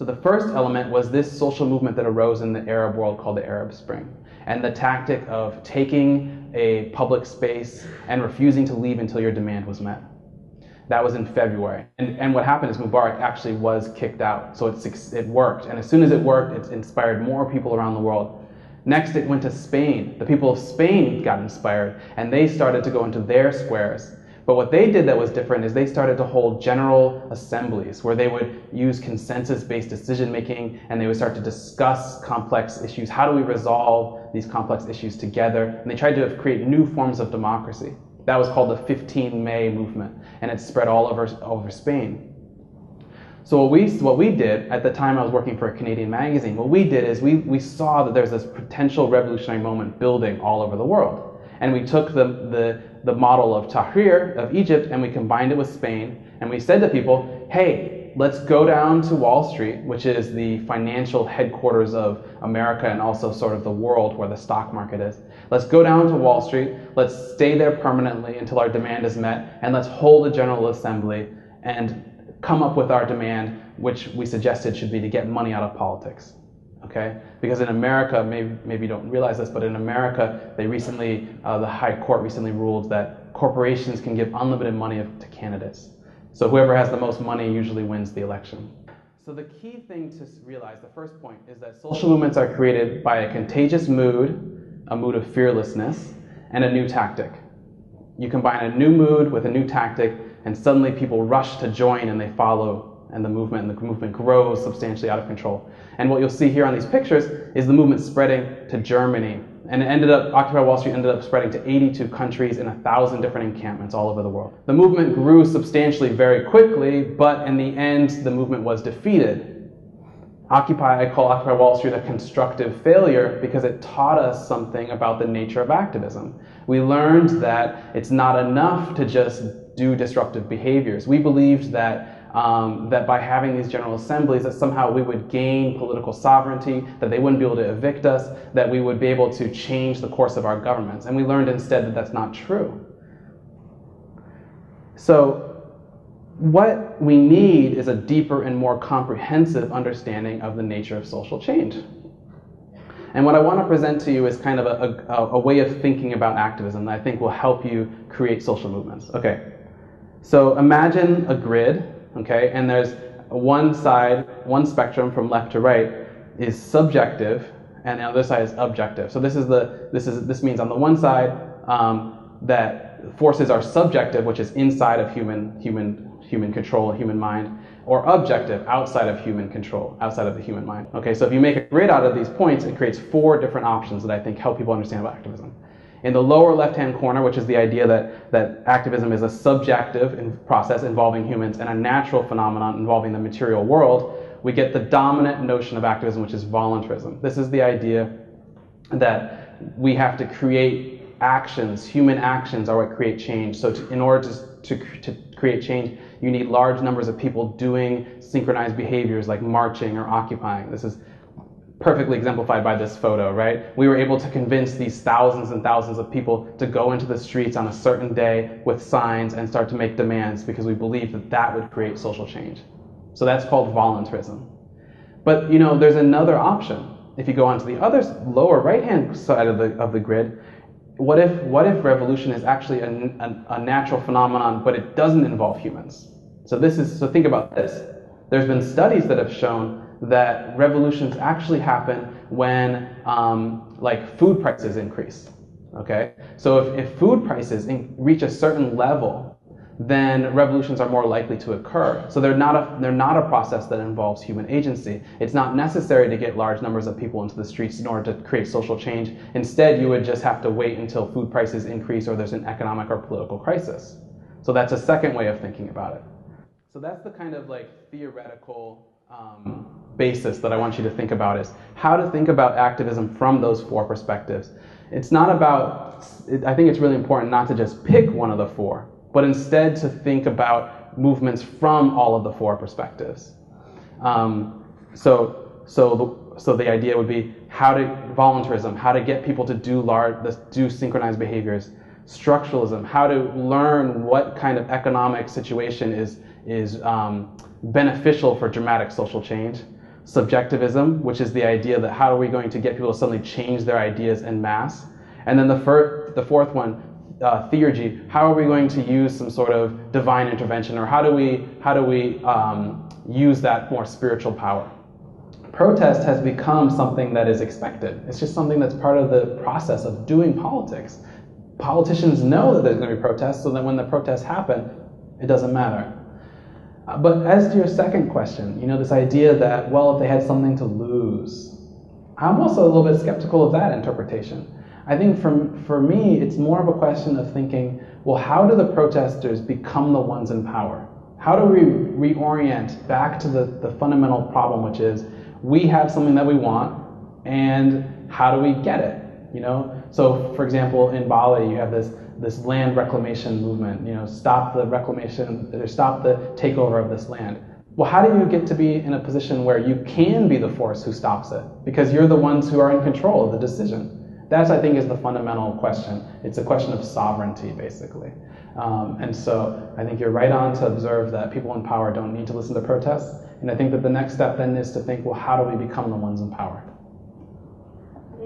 So the first element was this social movement that arose in the Arab world called the Arab Spring, and the tactic of taking a public space and refusing to leave until your demand was met. That was in February. And, and what happened is Mubarak actually was kicked out. So it, it worked. And as soon as it worked, it inspired more people around the world. Next, it went to Spain. The people of Spain got inspired, and they started to go into their squares but what they did that was different is they started to hold general assemblies where they would use consensus based decision making and they would start to discuss complex issues. How do we resolve these complex issues together? And they tried to create new forms of democracy. That was called the 15 May movement, and it spread all over, over Spain. So what we, what we did at the time I was working for a Canadian magazine, what we did is we, we saw that there's this potential revolutionary moment building all over the world. And we took the, the, the model of Tahrir of Egypt and we combined it with Spain. And we said to people, hey, let's go down to Wall Street, which is the financial headquarters of America and also sort of the world where the stock market is. Let's go down to Wall Street, let's stay there permanently until our demand is met, and let's hold a general assembly and come up with our demand, which we suggested should be to get money out of politics okay? Because in America, maybe, maybe you don't realize this, but in America, they recently, uh, the High Court recently ruled that corporations can give unlimited money to candidates. So whoever has the most money usually wins the election. So the key thing to realize, the first point, is that social movements are created by a contagious mood, a mood of fearlessness, and a new tactic. You combine a new mood with a new tactic, and suddenly people rush to join and they follow and the movement, and the movement grows substantially out of control. And what you'll see here on these pictures is the movement spreading to Germany. And it ended up, Occupy Wall Street ended up spreading to 82 countries in a thousand different encampments all over the world. The movement grew substantially very quickly, but in the end, the movement was defeated. Occupy, I call Occupy Wall Street a constructive failure because it taught us something about the nature of activism. We learned that it's not enough to just do disruptive behaviors. We believed that um, that by having these general assemblies that somehow we would gain political sovereignty, that they wouldn't be able to evict us, that we would be able to change the course of our governments. And we learned instead that that's not true. So what we need is a deeper and more comprehensive understanding of the nature of social change. And what I want to present to you is kind of a, a, a way of thinking about activism that I think will help you create social movements. Okay, so imagine a grid okay? And there's one side, one spectrum from left to right is subjective, and the other side is objective. So this is the this is this means on the one side um, that forces are subjective, which is inside of human human human control, human mind, or objective, outside of human control, outside of the human mind. Okay, so if you make a grid out of these points, it creates four different options that I think help people understand about activism. In the lower left-hand corner, which is the idea that, that activism is a subjective in process involving humans and a natural phenomenon involving the material world, we get the dominant notion of activism, which is voluntarism. This is the idea that we have to create actions, human actions are what create change. So to, in order to, to, to create change, you need large numbers of people doing synchronized behaviors like marching or occupying. This is perfectly exemplified by this photo, right? We were able to convince these thousands and thousands of people to go into the streets on a certain day with signs and start to make demands because we believed that that would create social change. So that's called voluntarism. But you know, there's another option. If you go onto the other lower right-hand side of the of the grid, what if what if revolution is actually a, a, a natural phenomenon, but it doesn't involve humans? So this is so think about this. There's been studies that have shown that revolutions actually happen when um, like food prices increase. Okay, so if, if food prices in, reach a certain level, then revolutions are more likely to occur. So they're not a they're not a process that involves human agency. It's not necessary to get large numbers of people into the streets in order to create social change. Instead, you would just have to wait until food prices increase or there's an economic or political crisis. So that's a second way of thinking about it. So that's the kind of like theoretical um, basis that I want you to think about is how to think about activism from those four perspectives. It's not about, I think it's really important not to just pick one of the four, but instead to think about movements from all of the four perspectives. Um, so, so, the, so the idea would be how to voluntarism, how to get people to do large, do synchronized behaviors, structuralism, how to learn what kind of economic situation is is um, beneficial for dramatic social change. subjectivism, which is the idea that how are we going to get people to suddenly change their ideas in mass. And then the, fir- the fourth one, uh, theurgy, how are we going to use some sort of divine intervention, or how do we, how do we um, use that more spiritual power? Protest has become something that is expected. It's just something that's part of the process of doing politics. Politicians know that there's going to be protests, so that when the protests happen, it doesn't matter. Uh, but as to your second question, you know, this idea that, well, if they had something to lose, I'm also a little bit skeptical of that interpretation. I think for, for me, it's more of a question of thinking, well, how do the protesters become the ones in power? How do we reorient back to the, the fundamental problem, which is we have something that we want, and how do we get it? You know, so for example, in Bali, you have this this land reclamation movement. You know, stop the reclamation, or stop the takeover of this land. Well, how do you get to be in a position where you can be the force who stops it? Because you're the ones who are in control of the decision. That, I think, is the fundamental question. It's a question of sovereignty, basically. Um, and so I think you're right on to observe that people in power don't need to listen to protests. And I think that the next step then is to think, well, how do we become the ones in power?